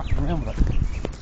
mucking around with it.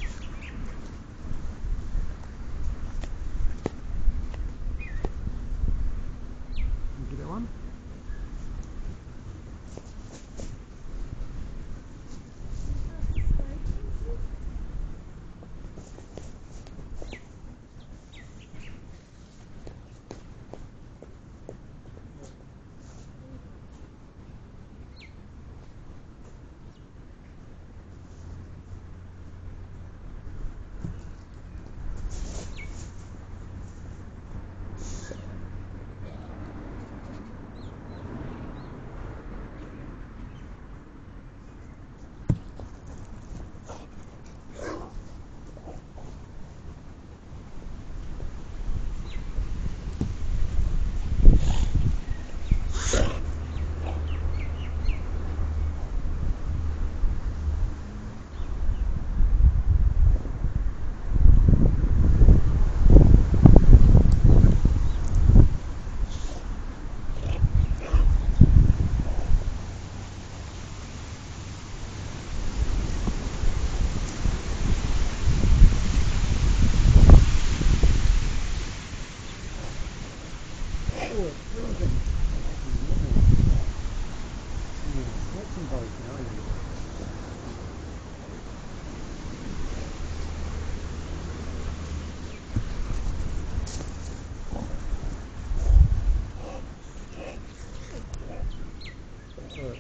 Oh,